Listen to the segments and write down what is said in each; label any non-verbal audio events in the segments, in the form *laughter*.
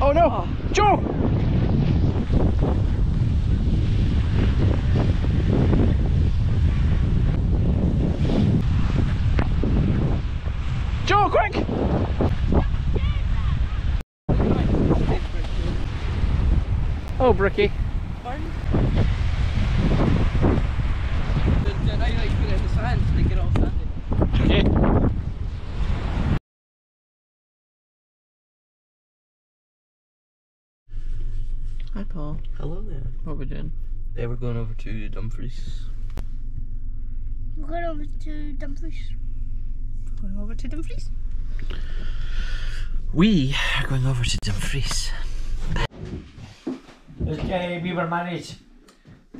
oh no. Oh. Joe! Joe, quick! Oh, Bricky. Hi, Hello there. What are we doing? They were going over to Dumfries. We're going over to Dumfries. Going over to Dumfries. We are going over to Dumfries. Okay, we were married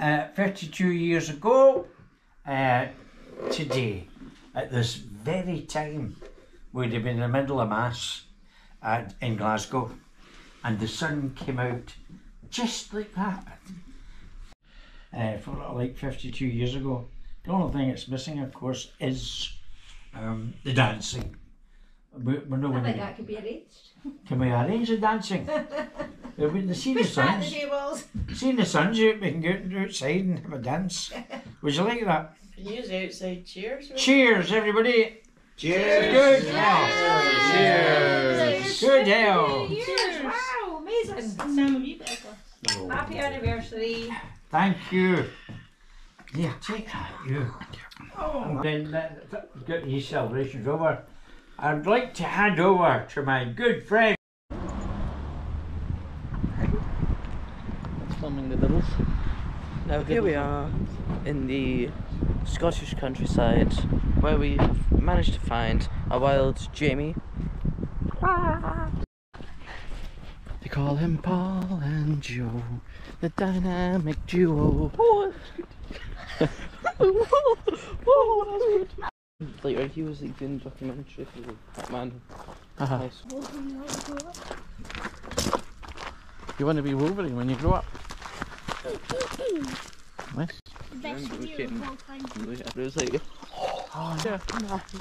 uh, 52 years ago uh, today. At this very time, we'd have been in the middle of Mass at, in Glasgow, and the sun came out just like that. Uh, for like 52 years ago. The only thing it's missing, of course, is um, the dancing. We, we're not I think that could be arranged. *laughs* Can we arrange the dancing? We- the see the Push the suns. tables. Seeing the sun's out, we can go outside and have a dance. Would you like that? Use outside cheers. Cheers, everybody! Cheers! Good hell! Cheers! Good hell! Cheers! Wow, amazing. Sam, you got a glass? Happy anniversary. Thank you. Yeah, take that, you. Oh. Then that, that, get these celebrations over. I'd like to hand over to my good friend. Filming the diddles. Now here we are in the Scottish countryside where we managed to find a wild Jamie. They call him Paul and Joe, the dynamic duo. *laughs* Like right, he was like doing a documentary for that man. Uh-huh. Nice. You want to be Wolverine when you grow up? *laughs* Nice. Best video of all time. It was like Oh, yeah.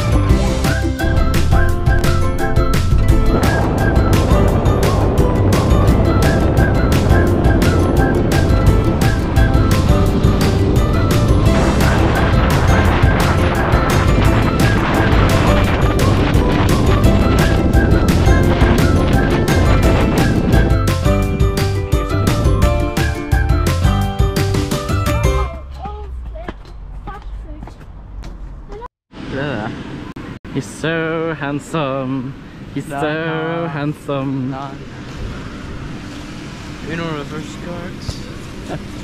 handsome. He's No, so no. handsome. know reverse cards. *laughs*